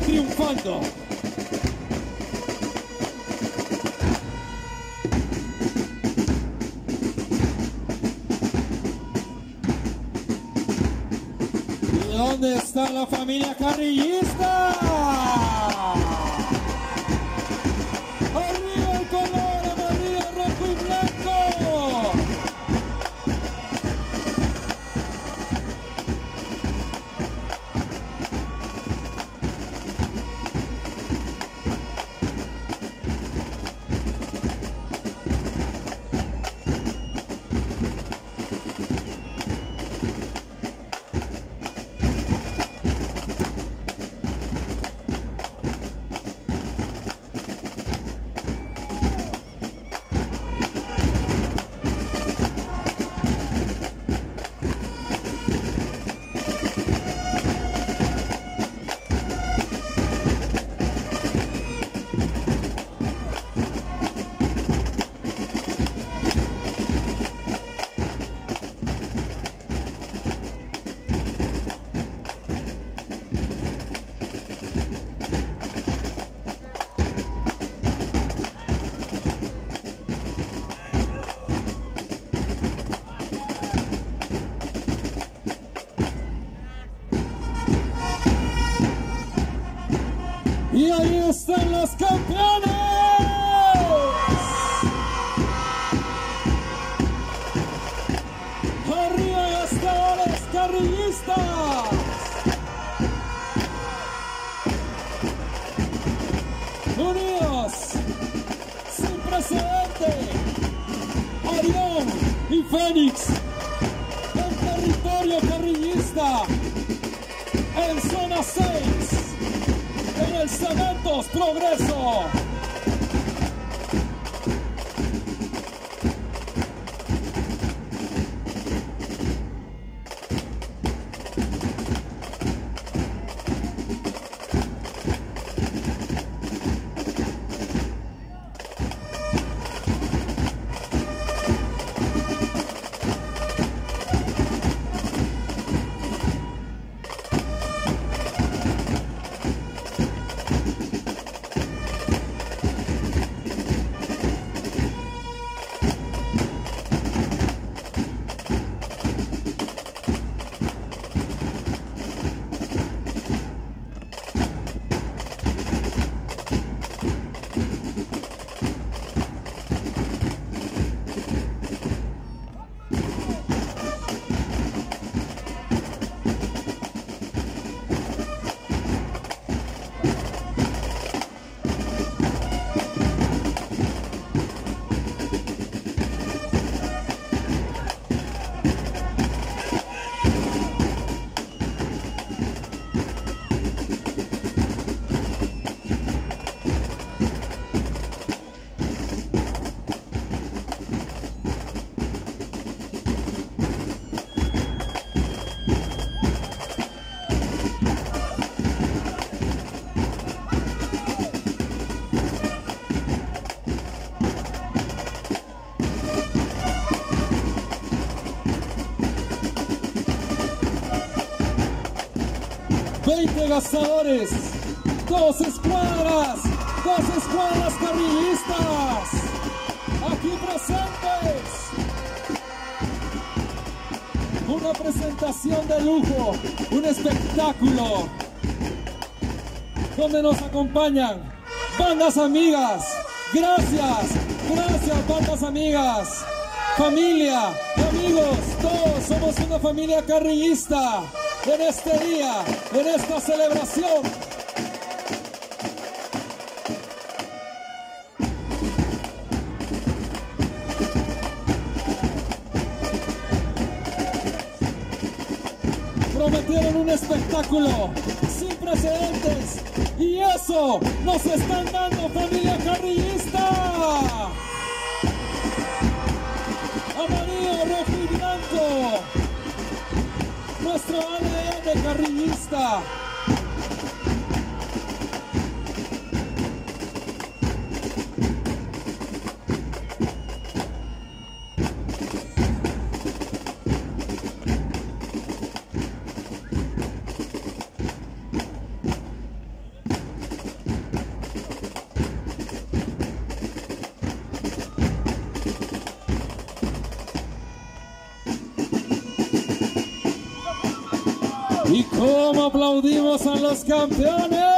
mundo. ¿Y dónde está la familia carrillista? Y ahí están los campeones. Arriba gastadores carrillistas. Unidos, sin precedente. Orión y Fénix. En territorio carrillista. En zona 6 en el Cementos Progreso. Veinte gastadores, dos escuadras, dos escuadras carrillistas, aquí presentes. Una presentación de lujo, un espectáculo, donde nos acompañan bandas amigas. Gracias, gracias bandas amigas, familia, amigos, todos somos una familia carrillista en este día, en esta celebración. Prometieron un espectáculo sin precedentes y eso nos están dando familia carrillista. nuestro Ale Garriguista. Aplaudimos a los campeones?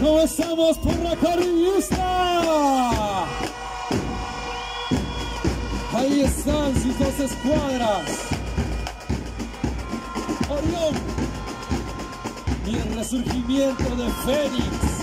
Y comenzamos por la carrillista. Ahí están sus dos escuadras. Orión y el resurgimiento de Fénix.